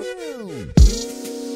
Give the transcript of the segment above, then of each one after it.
Música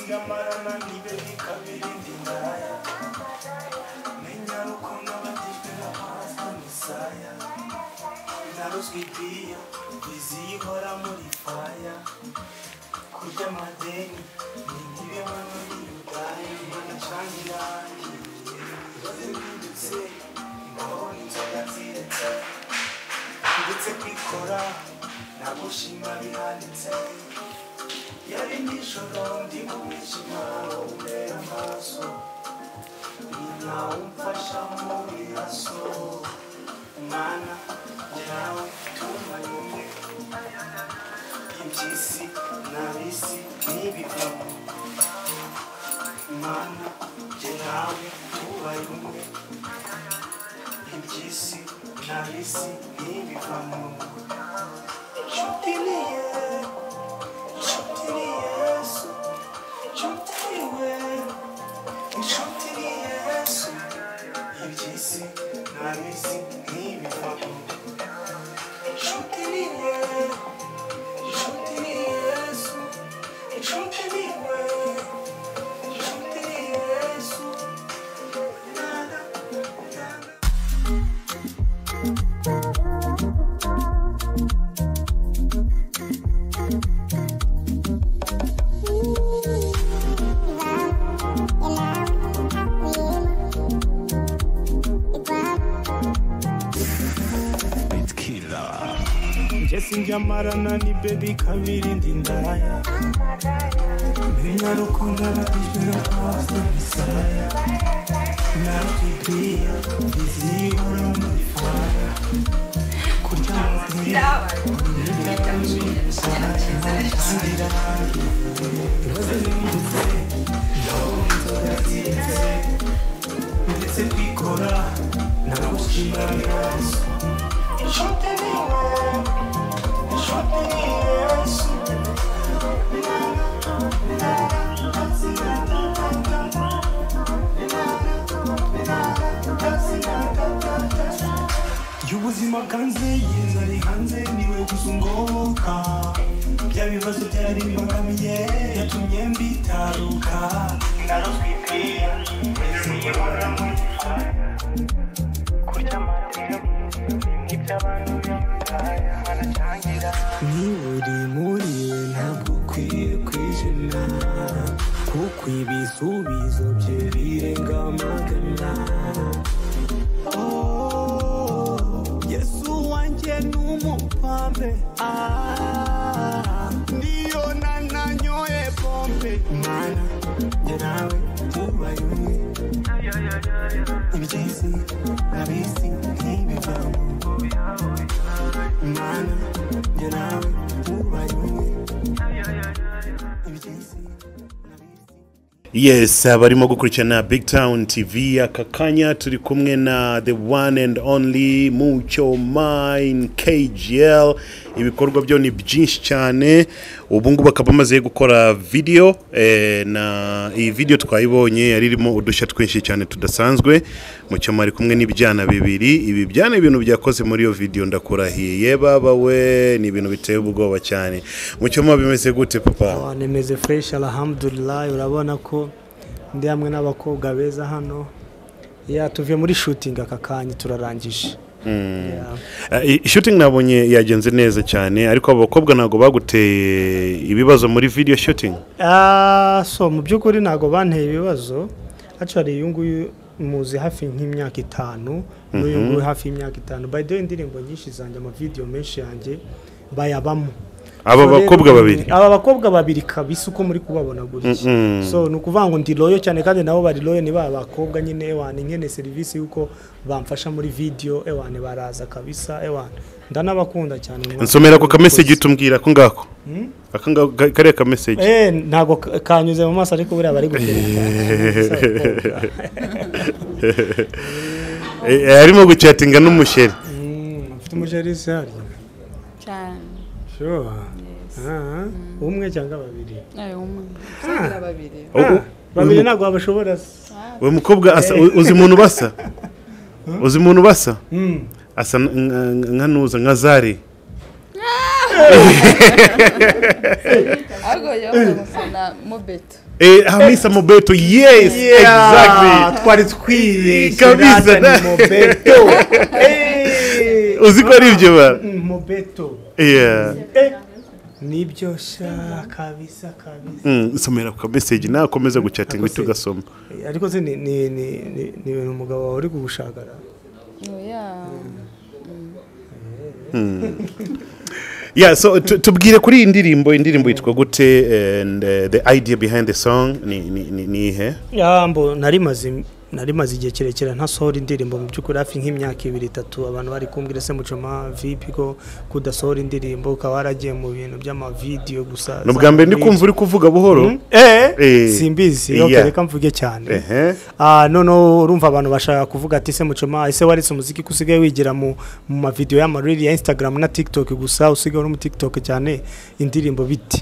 ndamarana n'ibiri kabiri ndi ndaya menya rukundo batijwe hasi misaya naruzwi ibiya bizihora muri faya kurya amadeni ni nk'ibibano y'ibudaya mana canke irangi zazindutse ndabona inzoga ziretse. Ndetse kwikora nagushima bihanitse. Yari nijoro ndi mu mwijima umera amaso nyina umfasha muri aso mwana yawe tumayumwe iby'isi n'ab'isi n'ibivamo mana yawe tubayumwe iby'isi n'ab'isi n'ibivamo. Inshuti ni sinjyamarana ni bebi kabiri ndi ndaya. Menya rukundo batijwe hasi misaya. Nakibwiya bizihora muri faya kurya amazina ndetse kwikora nagushima birazo inshuti ni y'ubuzima bwanze ari hanze ni we gusa ungoboka bya bibazo byari bibangamiye yatumye mbitaruka narutwibwira ziyobora muri kurya amarira nk'iby'abantu b'ibitaya banacangira niba uri muri we ntabwo ukwiye kwijana kuko ibisubizo bye birenga amagana Oh, Yesu wanjye ni umupambe. Ah, yes abarimo gukurikirana big town tv aka kanya turi kumwe na the one and only mucho mine kgl ibikorwa byo ni byinshi cyane. Ubu ngubu akaba amaze gukora video eh, na iyi video twayibonye yari irimo udushya twinshi cyane tudasanzwe. Mucyo ari kumwe n'ibyana bibiri. Ibi byana ibintu byakoze muri iyo video ndakurahiye. Baba we ni ibintu biteye ubwoba cyane. Mucyo bimeze gute papa? Abantu imeze fureshi alhamdulillah. Urabona ko ndi hamwe n'abakobwa beza hano. Tuvuye muri shutingi aka kanya turarangije. Shooting nabonye yagenze neza cyane ariko abo bakobwa ntabwo baguteye ibibazo muri video shooting? Ah, so mu by'ukuri ntabwo banteye ibibazo. Actually uyu nguyu muzi hafi nk'imyaka itanu n'uyu nguyu hafi y'imyaka itanu. By the way indirimbo nyinshi zanjye amavidewo menshi yanjye bayabamo aba bakobwa babiri. Aba bakobwa babiri kabisa uko muri kubabona gutya. Mm-mm. so ni ukuvuga ngo ndi loyo cyane kandi nabo bari loyo ni ba bakobwa nyine ewane nkene serivisi y'uko bamfasha muri video. Ewane baraza kabisa. Ewane ndanabakunda cyane. Nsomera ako kamesage tumbwira ko ngako? Aka ngako ka- kariya kamesage Eh, ntabwo ka- kanyuze mu maso ariko buriya bari gutereka. Eh, arimo gucatinga n'umusheri. Ufite umujeri se harya? Cyane. Sure. Umwe cyangwa babiri? Umwe. Usanga babiri. Oh, babiri uyu mu- ntabwo babishobora se uyu mukobwa uzi umuntu basa? Uzi umuntu basa? Mm. asa nka- nuza nka zari. Ahubwo yavuga gusa na mobeto Eh, hamisa mobeto yes! Exactly. twari na- ni mobeto. Eh, uzi ko ari ibyo ba mm, mobeto. Yeah. Eh, ni byo sha kabisa kabisa. Mm, somera ku kamesage nakomeza gucatinga uhita ugasoma ariko se ni ni ni ni ni ibintu umugabo wawe uri kugushagara oya yeah so tu- tubwire kuri iyi ndirimbo indirimbo yitwa gute and uh, the idea behind the song ni ni ni, ni ihe? Yambo nari maze nari maze igihe kirekire ntasohora indirimbo mu by'ukuri hafi nk'imyaka ibiri itatu abantu bari kumbwira se mucoma vipi ko kudasohora indirimbo ukaba waragiye mu bintu by'amavidiyo gusa. Ni ubwa mbere ndi kumva uri kuvuga buhoro. Eh Eh, simbizi. Yeah. okay, reka mvuge cyane. Ah, noneho urumva abantu bashaka kuvuga ati se mucoma ese waretse umuziki ko usigaye wigira mu mavidewo y'amariri ya instagram na tiktok gusa usigaye uri mu tiktok cyane indirimbo biti.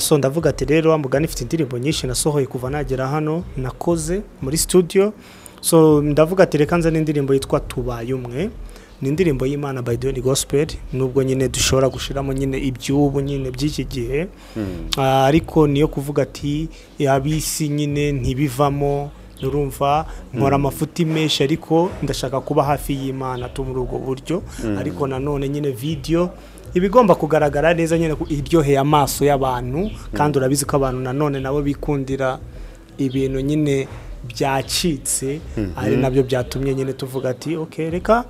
So ndavuga ati rero wa mugani ifite indirimbo nyinshi nasohoye kuva nagera hano nakoze muri studio. So ndavuga ati reka nzane indirimbo yitwa tubaye umwe. Ni indirimbo y'imana by the gospel nubwo nyine dushobora gushiramo nyine iby'ubu nyine by'iki gihe. Ah, ariko niyo kuvuga ati ab'isi nyine ntibivamo urumva nkora amafuti menshi ariko ndashaka kuba hafi y'imana tu muri ubwo buryo. Ariko nanone nyine video iba igomba kugaragara neza nyine iryoheye amaso y'abantu kandi urabizi ko abantu nanone nabo bikundira ibintu nyine byacitse ari na byo byatumye nyine tuvuga ati ok reka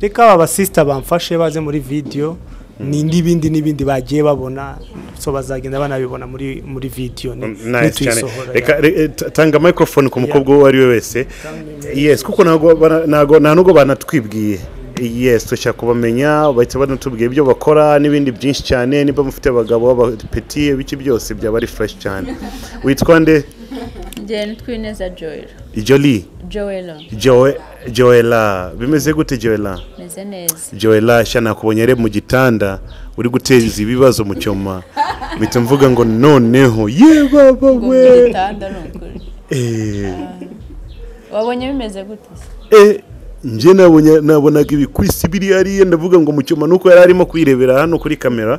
reka aba basisita bamfashe baze muri video ni n'ibindi n'ibindi bagiye babona so bazagenda banabibona muri muri nituyisohora, reka eh, ta- tanga microphone ku mukobwa uwo ari we wese. Yes kuko ntabwo ntabwo nta nubwo banatwibwiye. Yes dushaka kubamenya bahita banatubwira ibyo bakora n'ibindi byinshi cyane niba mufite abagabo abapeti ibiki byose byaba ari fresh cyane. Witwa nde? Njye nitwineza joel. Joli? Joel Joe- joela. Bimeze gute joela? Meze neza. Joela sha nakubonye ari mu gitanda uri guteza ibibazo mu cyoma mpita mvuga ngo noneho. Ye baba ngo we. Eh. wabonye bimeze gute? Eh, njye nabonye nabonaga ibikwisi biri hariya ndavuga ngo mucyuma nuko yari arimo kuyirebera hano kuri kamera.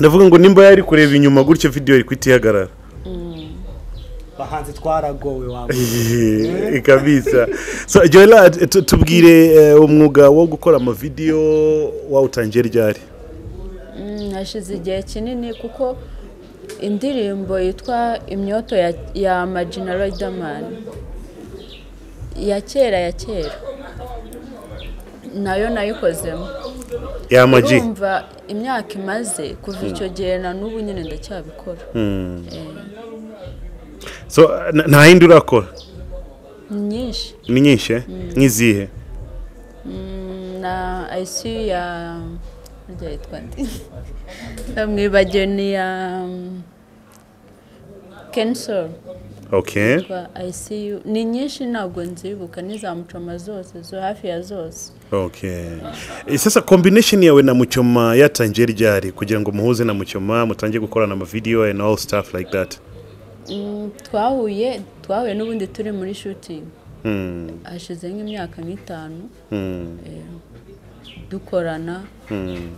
Ndavuga ngo nimba yari kureba inyuma gutyo video iri kwita ihagarara bahanze twaragowe waba Eh, kabisa so tubwire eh, umwuga wo gukora amavideyo wawutangiye ryari? Mm, hashize igihe kinini kuko indirimbo yitwa imyoto ya, ya magina riderman ya kera ya kera. Nayo nayikozemo. Urumva imyaka imaze kuva icyo gihe na n'ubu nyine ndacyabikora. Eh, so na- nta yindi urakora? Ni nyinshi. Ni nyinshi eh? nk'izihe? Mm, na ICU ya harya yitwa ndamwibagiwe ni ya um, yitwa ICU ni nyinshi ntabwo nzibuka n'iza mucoma zose zo hafi ya zose. Eh, sasa combination yawe na mucyoma yatangiye ryari? Kugira ngo muhuze na mucyoma mutangiye gukorana ama video and all stuff like that. Mm, twahuye twahuye n'ubundi turi muri shooting. Hmm, hashize nk'imyaka nk'itanu. Hmm, dukorana. Hmm.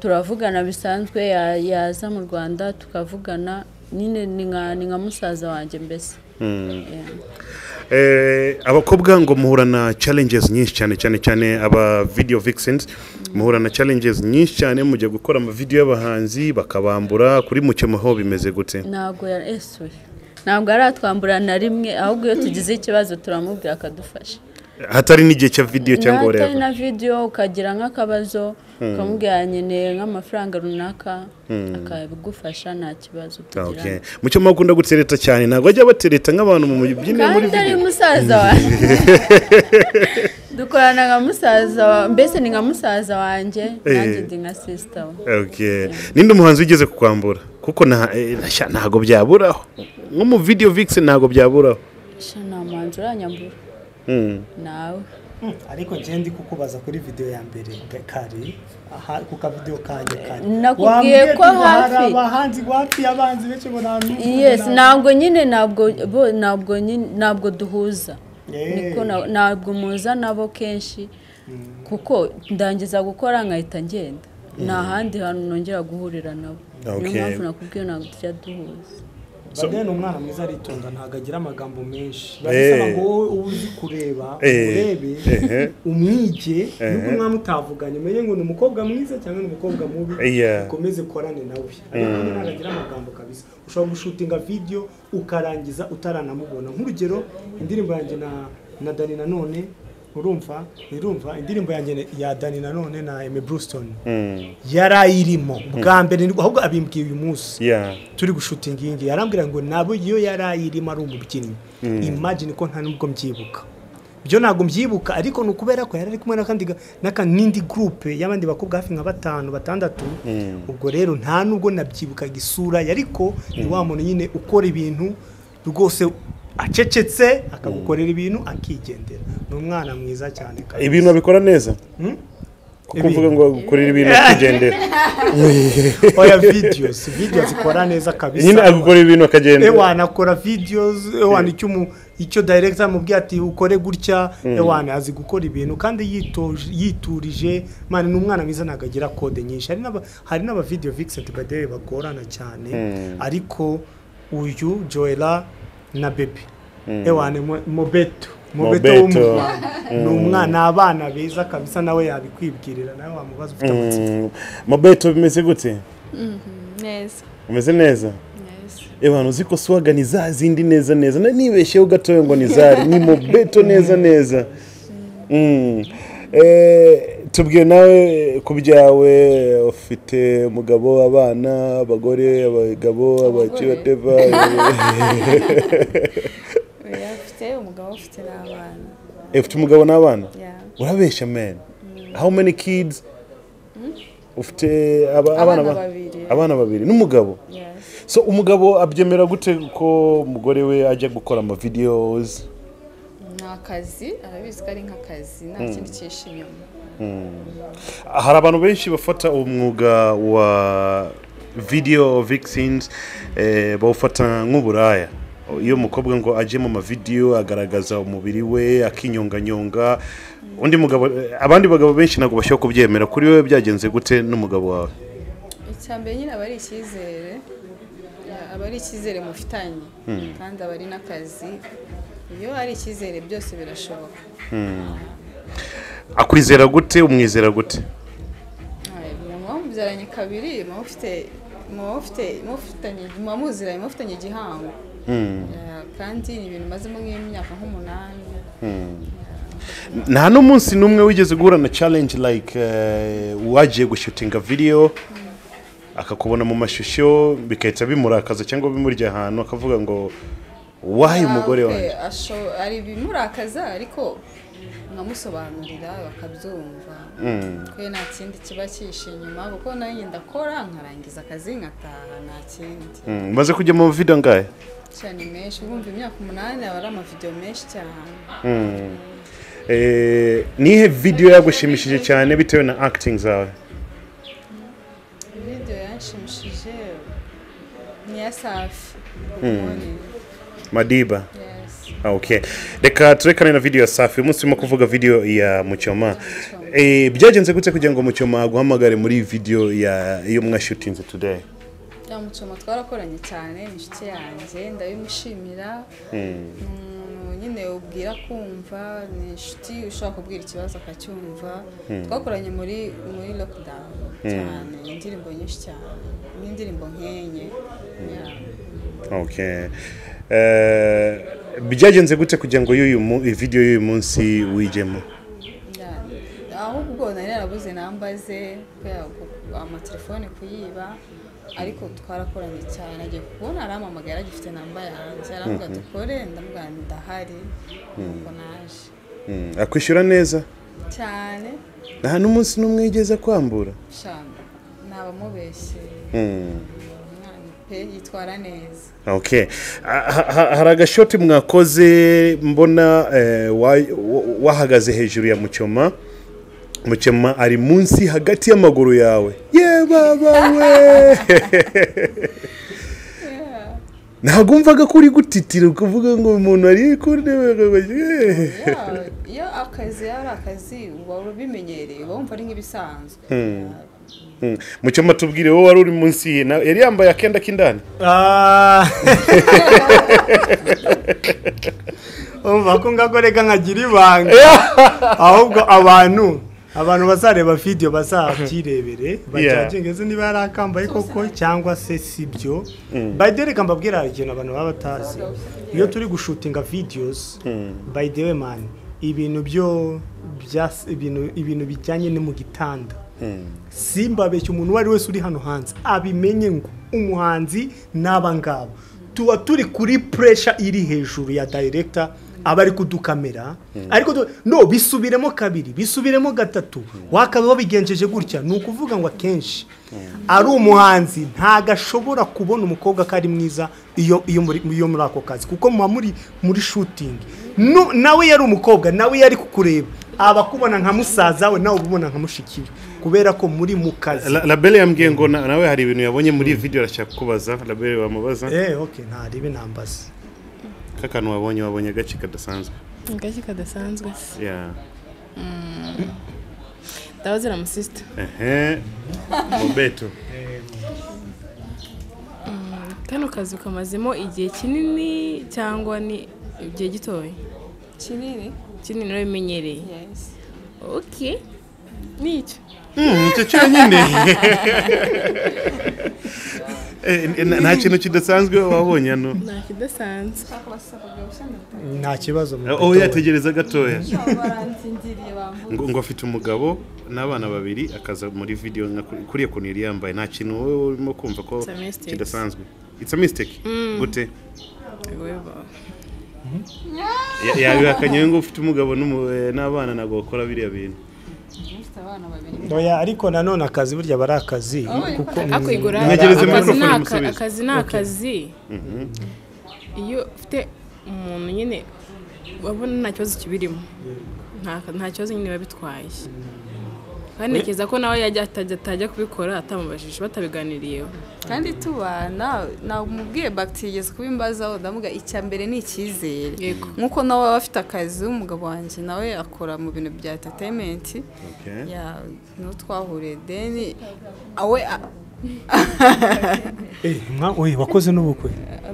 turavugana bisanzwe ya- yaza mu rwanda tukavugana. Nyine ni nka musaza wanjye mbese. Yeah. Eh, abakobwa ngo muhura na challenges nyinshi cyane cyane cyane aba video vixens. Muhura na challenges nyinshi cyane mujya gukora ama video y'abahanzi bakabambura kuri mucyoma ho bimeze gute? Ntabwo ya esuwe ntabwo aratwambura na rimwe ahubwo iyo tugize ikibazo turamubwira akadufasha. Hatari n'igihe cya video cyangwa natari whatever. na video ukagira nk'akabazo ukamubwira nkeneye nk'amafaranga runaka. Akabigufasha nta kibazo okay. Tugira mucyoma akunda gutereta cyane ntabwo ajya batereta nk'abantu mu byinire muri kandi ari musaza wanjye dukorana nka musaza mbese ni nka musaza wanjye nanjye ndi nka sisita okay. Ninde umuhanzi wigeze kukwambura? Kuko eh, ntago byaburaho. Nko mu video vixen ntago byaburaho. Nta muhanzi uranyambura. Hmm. Nawe ariko njye ndi kukubaza kuri video ya mbere kare aha ku kavideo kanjye kare. Nakubwiye Wambwiye ko hafi. abahanzi wapi abanzi benshi ngo nta n'umwe yes nta- ntabwo nyine ntabwo ntabwo duhuza. Eh. ntabwo muza nabo kenshi. Kuko ndangiza gukora nkahita ngenda. Nta handi hantu nongera guhurira nabo. Niyo Okay. mpamvu nakubwiye ntabwo tujya duhuza. Badeni ni umwana mwiza aritonda ntabwo agira amagambo menshi. Eh. babisaba ngo wowe uba uzi kureba Eh. umurebe Ehe. umwige nubwo mwaba mutavuganye umenye ngo ni umukobwa mwiza cyangwa ni umukobwa mubi ukomeze ukorane nawe ariko kandi ntabwo agira amagambo kabisa. Ushobora gushutinga video ukarangiza utaranamubona. Nk'urugero indirimbo yanjye na na Dani nanone urumva urumva indirimbo yanjye ya Dani nanone na Aime Brewston Hmm. yari ayirimo bwa mbere ahubwo abimbwiye uyu munsi. Turi gushutinga iyi ngiyi arambwira ngo nabo iyo yari ayirimo ari umubyinnyi. Imagine ko nta nubwo mbyibuka. Byo ntabwo mbyibuka ariko ni ukubera ko yari ari kumwe n'indi gurupe y'abandi bakobwa hafi nka batanu batandatu. Ubwo rero nta nubwo nabyibukaga isura ariko ni wa muntu nyine ukora ibintu rwose acecetse akagukorera ibintu akigendera. Ni umwana mwiza cyane ibintu abikora neza? Hmm? kuko uvuga ngo gukorera ibintu akigendera. Oya videos. Videos zikora neza kabisa. Nyine agukorera ibintu akagenda. Ewana akora videos. Ewana icyo umu icyo director amubwiye ati ukore gutya. Ewana azi gukora ibintu kandi yiturije. Mani ni umwana mwiza ntabwo agira code nyinshi. Hari n'aba video way bagorana cyane. Ariko uyu Joella na Bebe mm. Mo- Mobeto Mobeto wo mu Mobeto. Rwanda ni umwana abana beza kabisa nawe yabikwibwirira nawe wamubaza ufite amatsiko. Mobeto mabeto bimeze gute? Neza. Umeze neza? Neza. Abantu uzi ko swaga ni za zindi neza neza? Na nibeshyeho gatoya ngo ni zari ni mobeto neza neza. Mm. Eh, tubwire nawe ku byawe ufite umugabo abana abagore abagabo abakibateva oya afite umugabo ufite n'abana. Ufite umugabo n'abana? Yeah. urabeshya man. How many kids? Ufite aba- Abana abana ba- babiri. abana babiri. N'umugabo? Yes. so umugabo abyemera gute ko umugore we ajya gukora ama videos ni akazi arabizi ko ari nk'akazi nta kindi cyinshi inyuma hari abantu benshi bafata umwuga wa video vixens eh, bawufata nk'uburaya. Iyo umukobwa ngo ajye mu mavidewo agaragaza umubiri we akinyonganyonga undi mugabo eh, abandi bagabo benshi ntabwo bashobora kubyemera. Kuri wowe byagenze gute n'umugabo wawe? Mbere nyine aba ari icyizere aba ari icyizere mufitanye kandi aba ari n'akazi. Iyo ari icyizere byose birashoboka. Akwizera gute umwizera gute? Mubyaranye kabiri muba mufitanye mufitanye igihango. Ya, kandi ni ibintu mazemo nk'imyaka nk'umunani. Nta n'umunsi n'umwe wigeze guhura na challenge like eh, wagiye gushutinga video akakubona mu mashusho bigahita bimurakaza cyangwa bimurya ahantu akavuga ngo wahaye umugore wanjye? hari ibimurakaza ariko nkamusobanurira bakabyumva. Ko nta kindi kiba cyihishe inyuma kuko nanjye ndakora nkarangiza akazi nkataha nta kindi. Mm, umaze kujya mu video ngahe? Cyane menshi urumva imyaka umunani aba ari amavidewo menshi cyane. Eh, nihe video yagushimishije cyane bitewe na acting zawe? Video yanshimishije ni iya safi. Madiba. Okay. Reka turekane na video ya safi. Uyu munsi turimo kuvuga video ya mucyoma eh, byagenze gute kugira ngo mucyoma aguhamagare muri video ya iyo mwashutinze today. Ya mucoma twarakoranye cyane inshuti yanjye ndabimushimira. Ni umuntu nyine ubwira kumva ni inshuti ushobora kubwira ikibazo akacyumva. Twakoranye muri muri lockdown cyane indirimbo nyinshi cyane n'indirimbo nkenye. Byagenze gute kugira ngo video y'uyu munsi wijemo? Yeah. ahubwo nari narabuze namba ze amatelefone kuyiba ariko twarakoranye cyane. Agiye kubona arampamagara agifite namba yanjye. Aravuga ati kore ndamubwira ndahari. Nuko naje. Mm, akwishyura neza? Cyane. Nta n'umunsi n'umwe yigeze kwambura? Ntabamubeshye yitwara neza. Hari agashoti mwakoze mbona eh, wa- wa- wahagaze hejuru ya mucyoma mucyoma ari munsi hagati y'amaguru yawe. Ye baba we! Ntabwo wumvaga ko uri gutitira ukavuga ngo umuntu ari kuri Yeah, iyo akazi ari akazi uba ubimenyereye wumva ari nk'ibisanzwe. Mucyoma tubwire wowe wari uri munsi ye. Yari yambaye akenda k'indani. Ah. umva ko ngagoreka nkagira ibanga. Ahubwo abantu abantu bazareba video bazabyirebere. Bajaginge ese niba yari akambaye koko cyangwa se sibyo by the way reka mbabwira ikintu abantu baba batazi. Iyo turi gushutinga videos by the way man ibintu byo ibintu bijyanye no mu gitanda. Simbabeshya umuntu uwo ari wese uri hano hanze. Abimenye ngo umuhanzi n'aba ngaba tuba turi kuri puresha iri hejuru ya dayiregita aba ari kudukamera ariko no bisubiremo kabiri bisubiremo gatatu. Wakaba wabigenjeje gutya? Ni ukuvuga ngo akenshi ari umuhanzi ntago ashobora kubona umukobwa ko ari mwiza iyo muri ako kazi. Kuko muba muri muri shutingi nawe yari umukobwa nawe yari kukureba. Aba akubona nka musaza we nawe ubona nka mushiki kubera ko muri mu kazi. La- labelle yambwiye ngo na- nawe hari ibintu yabonye muri iyi video arashaka kubaza labelle wamubaza eh ok ntaribe nambaza k'akantu wabonye wabonye agace kadasanzwe. Agashyi kadasanzwe? Yeah. ndabazira amusisita ehe. Mubeto kano kazi ukamazemo igihe kinini cyangwa ni igihe gitoya? Kinini? Kinini urabimenyereye yes. Oke ni cyo icyo cyonyine Eh, nta kintu kidasanzwe wabonye hano nta kidasanzwe nta kibazo mu oh yategereza gatoya. Ngo ngo afite umugabo n'abana babiri akaza muri kuri- kuriya kuntu yari yambaye. Nta kintu wowe urimo kumva ko It's a mistake. kidasanzwe it's a mistake. Gute? Weba Ya- yabihakanye ngo ufite umugabo eh, n'abana ntabwo bakora biriya bintu. Ariko nanone akazi burya aba ari akazi kuko akazi ni akazi akazi iyo ufite umuntu nyine wabona nta kibazo kibirimo. Nta kibazo nyine biba bitwaye. Kandi ntekereza ko nawe yajya atajya atajya kubikora atamubajije batabiganiriyeho. Kandi tubana namubwiye bagiti yigeze kubimbazaho ndavuga icya mbere ni icyizere. Nk'uko nawe aba afite akazi w'umugabo wanjye nawe akora mu bintu bya entertainment. Okay. ya ni ho twahuriye deni awe Eh, wakoze n'ubukwe?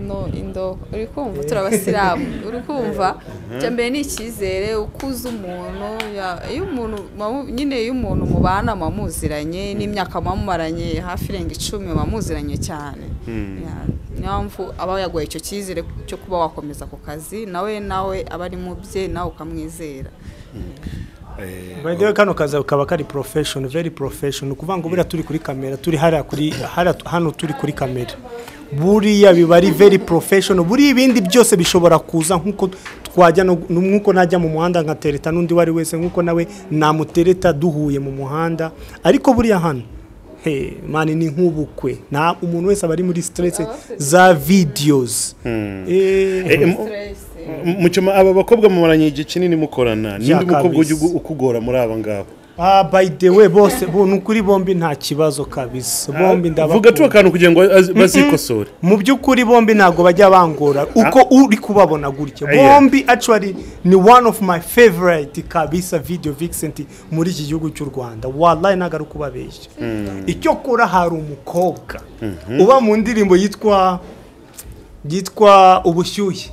No indo uri kumva turi abasilamu uri kumva. Icya mbere ni icyizere ukuze umuntu iyo umuntu nyine iyo umuntu mubana muba muziranye n'imyaka mumaranye hafi irenga icumi muba muziranye cyane Ya, niyo mpamvu aba yaguhaye icyo cyizere cyo kuba wakomeza ku kazi nawe nawe aba ari mu bye nawe ukamwizera. The way kano kazi kaba kari profession very profession. Ukuvuga ngo buriya turi kuri kamera turi hariya kuri hariya hano turi kuri kamera buriya biba ari very profession buriya ibindi byose bishobora kuza nk'uko twajya no- nk'uko najya mu muhanda nkatereta n'undi uwo ari wese nk'uko nawe namutereta duhuye mu muhanda. Ariko buriya hano he mani ni nk'ubukwe. Nta umuntu wese aba ari muri stress za videos. Mu- Stress. mucoma aba bakobwa mumaranye igihe kinini mukorana. Ninde Ya mukobwa ujya ukugora muri aba ngaba? Ah, by the way bose bo ni ukuri bombi nta kibazo kabisa. Bombi vuga tu ndabakunda akantu kugira ngo az- bazikosore. Mu by'ukuri bombi ntabwo bajya bangora. Uko uri kubabona gutya. Bombi actually ni one of my favorite kabisa video Vincent muri iki gihugu cy'u Rwanda. Wallahi ntabwo ari ukubabeshya icyo kora hari umukobwa. Uba mu ndirimbo yitwa yitwa ubushyuhe.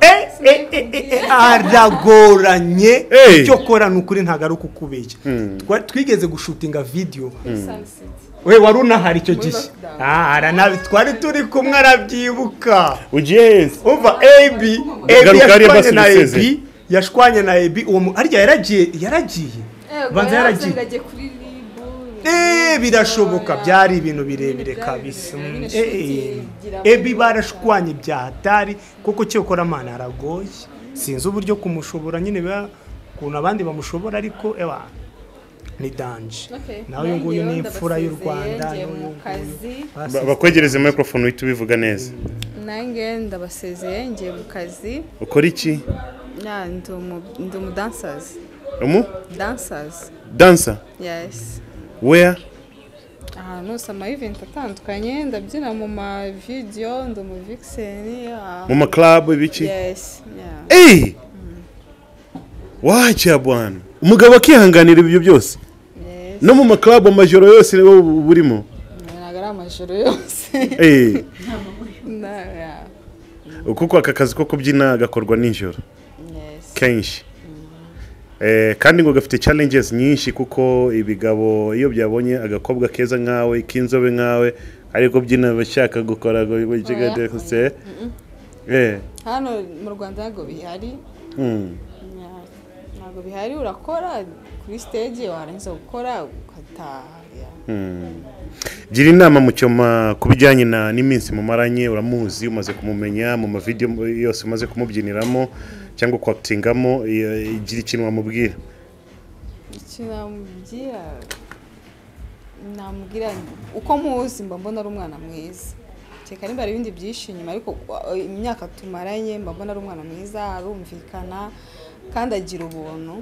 Eh, eh, eh, eh, eh, aragoranye. Icyo kora ni ukuri ntabwo ari ukukubeshya Twa- twigeze gushutinga video. Sun City. we wari unahari icyo gihe. ah twari turi kumwe arabyibuka. Ugiye heza. Ab Garuka hariya yashwanye na ab yashwanye na ab uwo mu- harya yaragiye yaragiye. Banza yaragiye yaragiye ngagiye kuri ribu Eh, birashoboka byari ibintu birebire byari kabisa. Birebire, nyine Mm, eh, shooting eh. igira ebi barashwanye bya hatari kuko cyokora amana aragoye sinzi uburyo kumushobora nyine biba ukuntu abandi bamushobora ariko ewa ni danje. Okay. nawe uyu nguyu ni Nanjye imfura y'u ndabasezeye, rwanda ngiye n'uyu mu nguyu. kazi. Basi- Ba- bakwegereze microphone uhita ubivuga neza. Nanjye ndabasezeye ngiye mu kazi. Ukora iki? Ya, ndi umu- ndi umu dancers. Umu? Dancers. Dancer? Yes. Where? Ahantu hose ama event atandukanye ndabyina mu ma video ndi mu vixen ah, mu ma club ibiki yes yeah. eh wacha bwana. Umugabo akihanganira ibyo byose? Yes. No mu ma club amajoro yose niwe burimo. Ntabwo ari amajoro yose. Eh kuko aka kazi ko kubyina gakorwa nijoro. Yes. Kenshi kandi ngo gafite challenges nyinshi kuko ibigabo iyo byabonye agakobwa keza nkawe k'inzobe nkawe ariko byina bashaka gukora eh. Hano mu rwanda ntabwo bihari. Mm. Ntabwo bihari. Urakora kuri stage warangiza gukora ugataha. Yeah. gira inama mu cyoma ku bijyanye n'iminsi mumaranye uramuzi umaze kumumenya mu mavideyo yose umaze kumubyiniramo. Cyangwa kwakitingamo eh, gira ikintu wamubwira? Icyo namubwira namubwira uko muzi mba mbona ari umwana mwiza. Kereka nimba hari ibindi byinshi inyuma ariko imyaka tumaranye mba mbona ari umwana mwiza arumvikana kandi agira ubuntu.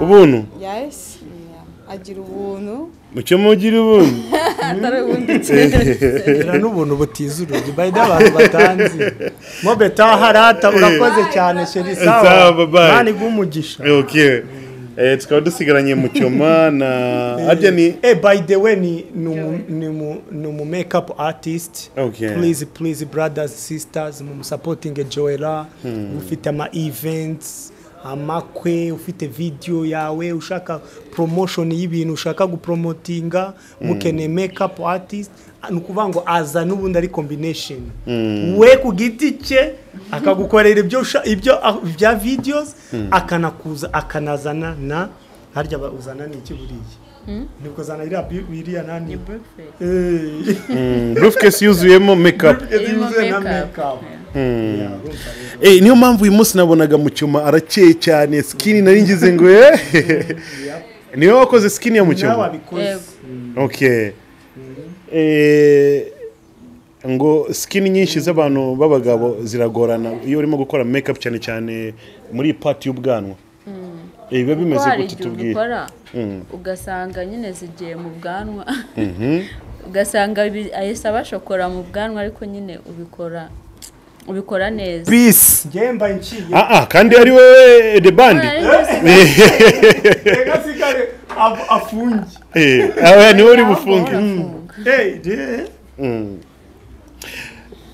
Ubuntu? yes. Yeah. agira ubuntu. Mu cyoma ugira ubundi atari ubundi Gira n'ubuntu butiza urugi. By the abantu batanzi mobe taharata urakoze cyane sheri Sawa, mani gumugisha okay. Eh, tukaba dusigaranye mu cyoma na eh. By the way ni umu- artist. Okay. please please brothers sisters mu supporting Joella ufite ama events. Amakwe ufite video yawe ushaka promotion y'ibintu ushaka gupromotinga mukeneye makeup artist ni ukuvuga ngo aza n'ubundi ari combination. We ku giti cye akagukorera ibyo ibyo ah, bya videos akanakuza akanazana na harya uzana ni iki buriya ni kuzana iriya bi- biriya nani Eh. briefcase yuzuyemo makeup. Irimo Yuzuye rero. Eh, niyo mpamvu uyu munsi nabonaga mu cyuma arakeye cyane skin nari ngize ngo eh. Niwe wakoze skin ya mu cyuma? Eh ngo skin nyinshi z'abantu b'abagabo ziragorana. Iyo urimo gukora makeup cyane cyane muri iyi part y'ubwanwa. Eh, biba kuko bimeze igihe tubwire? Ubikora ugasanga nyine zigiye mu bwanwa. Ugasanga bi- ahise abashokora mu bwanwa ariko nyine ubikora ubikora neza. Peace. Ngemba nciye. Ah ah kandi ari wowe the band. Ari byose reka sigare af- afunge. Eh aho ni we uri bufunge. Eh,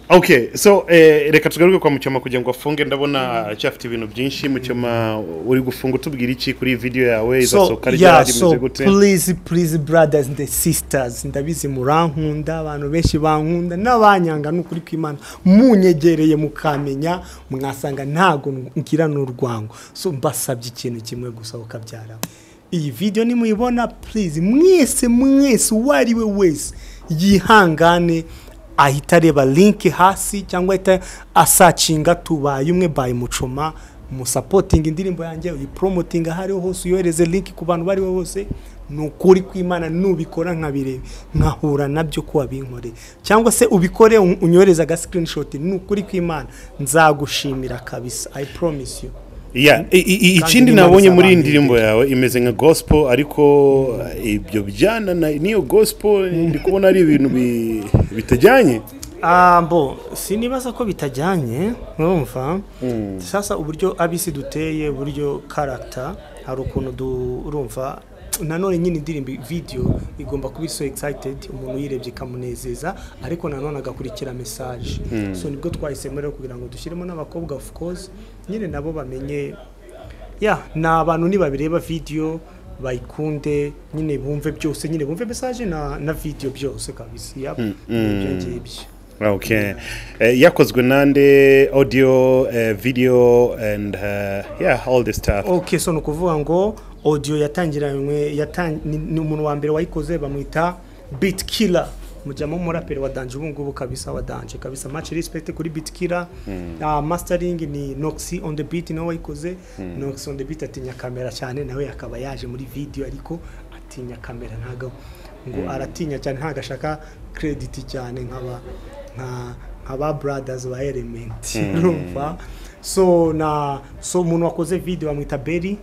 okay so eh, reka tugaruke kwa mucyoma kugira ngo afunge ndabona acyafite ibintu byinshi. Mucyoma uri gufunga utubwira iki kuri iyi video yawe? So izasohoka ryari so imeze gute? please please brothers and sisters ndabizi murankunda abantu benshi bankunda n'abanyanga n'ukuri kw'imana. Munyegereye mukamenya mwasanga ntago ngira n'urwango. So mbasabye ikintu kimwe gusa ukabyara. Iyi video nimuyibona please mwese mwese uwo ari we wese yihangane. Ahita areba link hasi cyangwa ahita asacinga tubaye umwe by mucoma musapotinga indirimbo yanjye uyipromotinga aho ariho hose uyohereze link ku bantu bari bose ni ukuri kw'imana nubikora nkabireba nkahura na byo ko wabinkoreye. Cyangwa se ubikore un- unyohereze aga screenshot ni ukuri kw'imana nzagushimira kabisa i promise ikindi nabonye muri iyi ndirimbo yawe imeze nka gospel ariko ibyo bijyana na niyo gospel ndi kubona ari ibintu bi- bitajyanye. Ah, mbo sinibaza ko bitajyanye urumva sasa uburyo ab'isi duteye uburyo karagita hari ukuntu urumva nanone nyine indirimbo video igomba kuba so excited umuntu uyirebye ikamunezeza ariko nanone agakurikira message. So ni bwo twahisemo rero kugira ngo dushyiremo n'abakobwa of course nyine nabo bamenye ya ni abantu nibabireba video bayikunde nyine bumve byose nyine bumve message na, na video byose kabisa yep. ibyo ngibyo. Okay Eh, yakozwe nande audio eh, video and uh, yeah all the stuff. Ok so ni ukuvuga ngo audio yatangiranywe yatan- ni umuntu wa mbere wayikoze bamwita beat killer. Mujyamo umuraperi wa danje ubu ngubu kabisa wa danje. Kabisa much respect kuri beat killer. Ah, mastering ni noxy on the beat nawe wayikoze. Noxy on the beat atinya kamera cyane nawe akaba yaje muri video ariko atinya kamera ntago ngo aratinya cyane. Ntago ashaka credit cyane nk'aba nka nk'aba brothers ba element. Urumva? So na so umuntu wakoze video bamwita Eh,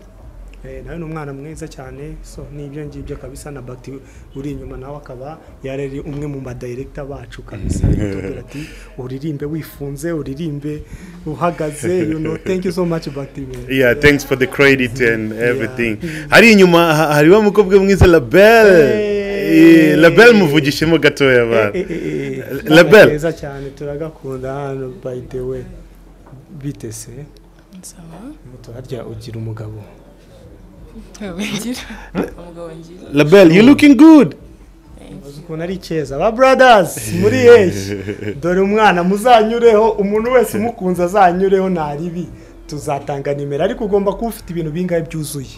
nawe ni umwana mwiza cyane. So ni ibyo ngibyo kabisa na Bakti uri inyuma nawe akaba yarari umwe mu badirector bacu kabisa. Tubwira ati uririmbe wifunze uririmbe uhagaze you know. Thank you so much Bakti man. yeah thanks for the credit and everything. Hari inyuma ha- hariho umukobwa mwiza label. Hey. Eh, label muvugishemo gatoya bana. Eh, eh, eh, eh. Label. keza cyane turagakunda. Hano by the way. Bite se nsaba. Turarya ugira umugabo. label you looking good. Ukuntu ari keza ba brothers. Muri heshi dore umwana muzanyureho umuntu wese umukunze azanyureho ntaribi tuzatanga nimero ariko ugomba kuba ufite ibintu bingahe byuzuye.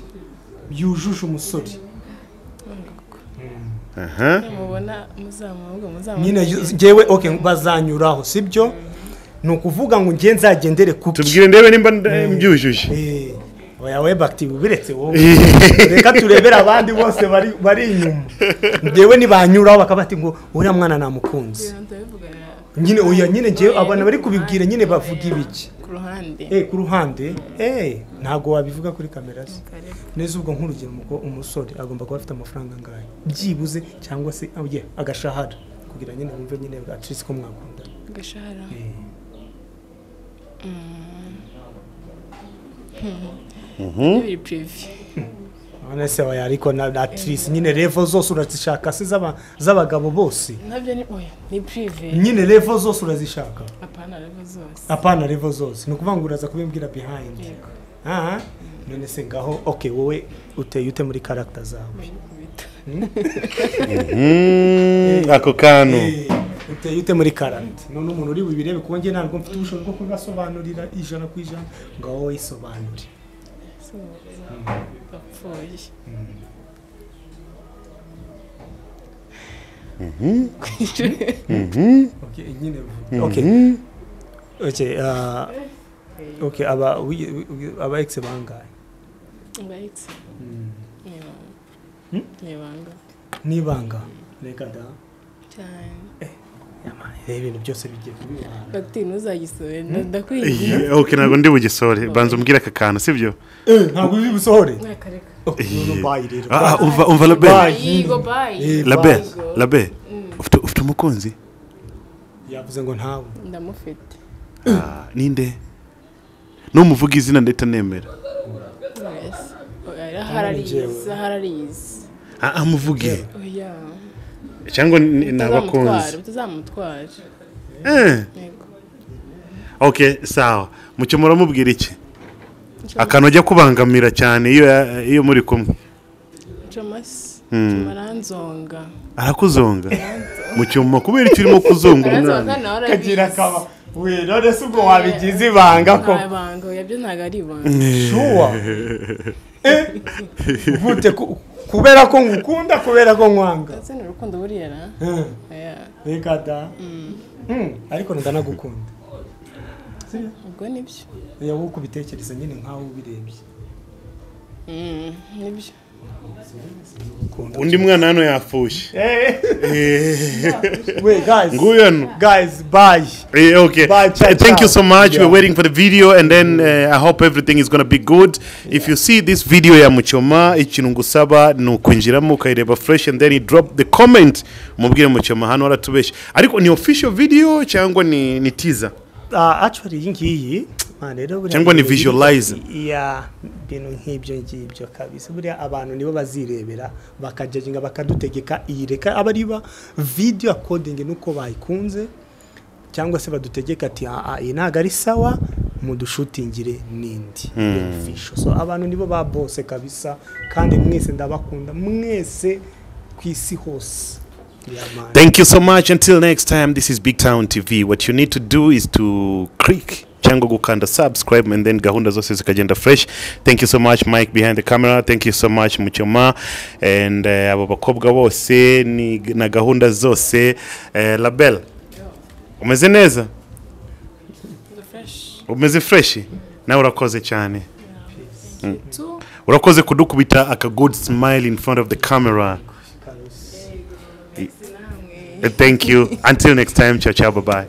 Byujuje umusore. Nyine ngewe okay bazanyuraho sibyo? Ni ukuvuga ngo nge nzagendere ku tubwire ndebe nimba nda- mbyujuje. Eh, oya we bakiti ubiretse wowe. Reka turebere abandi bose bari bari inyuma. Ngewe nibanyuraho bakaba bati ngo uriya mwana namukunze. Nyine oya nyine ngewe abantu bari kubibwira nyine bavuga ibiki? Ku ruhande eh ku ruhande eh ntago wabivuga kuri kamera se. Kare. neza ubwo nk'urugero umusore agomba kuba afite amafaranga angahe? Byibuze cyangwa se yeah, agashahara. Kugira nyine wumve nyine at least ko mwakunda. Agashahara. Biri pirivi none se oya ariko na na at least nyine level zose urazishaka se z'aba- z'abagabo bose? Nabyo ni oya ni pirive nyine level zose urazishaka? Apana revo zose. Apana level zose. Ni ukuvuga ngo uraza kubimbwira behind. Yego. Aha. None se ngaho okay wowe uteye ute muri character zawe? Mm, ako kantu Eh, uteye ute muri karate none umuntu uri bubirebe kuko njye ntabwo mfite ubushobozi bwo kubasobanurira ijana ku ijana. Ngo wowe isobanure. So bapfuye okay nyine okay. Okay uh, okay aba aba ex bangahe bahitse ni ibanga ni ibanga nibanga reka da cyane reba ibintu byose bigiye kubibana ntuzagisore ndakwigiye Yeah, okay ntabwo ndi bugisore. Banza umbwire aka kantu sibyo? Ntabwo uri busohore Ah, ah, umva umva label. Eh, label label. Ufite ufite umukunzi? Yavuze ngo ntawe. Ndamufite. Ah, ninde? Numuvuga izina ndahita nemera. Wese oya cyangwa ni abakunzi tuzamutwara Eh, okay sawa. Mucyo muramubwira iki? Akantu ajya kubangamira cyane iyo iyo muri kumwe. Aranzonga arakuzonga. Mu cyuma kubera icyo urimo kuzonga umwana? kagira arabizi kaba we none se ubwo wabigize ibanga ko ntabwo ari ibanga. Eh, gute ku- kubera ko ngukunda kubera ko nkwanga. Ese ni urukundo buriya Eh, reka da. Mm, ariko ndanagukunda. Ubwo ni byo. Iyo wowe uko ubitekereza nyine nkaho ubirebye Mm, ni byo. ukunda undi mwana hano yafushe nguyo guys guys bye okay. Bye, ciao, Thank you so much. Yeah. We're waiting for the video, and then uh, I hope everything is gonna be good. If you see this video ya Muchoma, ikintu ngusaba ni ukwinjiramo ukayireba fresh, and then drop the comment. Mubwire Muchoma hano waratubeshye. Ariko ni official video cyangwa ni ni teaser? uh, actually iyi ngiyi Cyangwa ni visualize. ya bintu nk'ibyo ngibyo kabisa buriya abantu nibo bazirebera bakajajinga bakadutegeka iyi reka aba ari ba video according nuko bayikunze cyangwa se badutegeka ati "Ah, ah, iyi ntabwo ari sawa mudushutingire n'indi official so abantu nibo ba bose kabisa kandi mwese ndabakunda mwese ku isi hose. Thank you so much. Until next time, this is Big Town TV. What you need to do is to click cyangwa gukanda subscribe and then gahunda zose zikagenda fresh. Thank you so much mike behind the camera. Thank you so much mucyoma and uh, abo bakobwa bose ni na gahunda zose. Uh, label umeze neza? Umeze fresh. Nawe urakoze cyane. Urakoze kudukubita aka good smile in front of the camera. Thank you. Until next time ciao ciao bye bye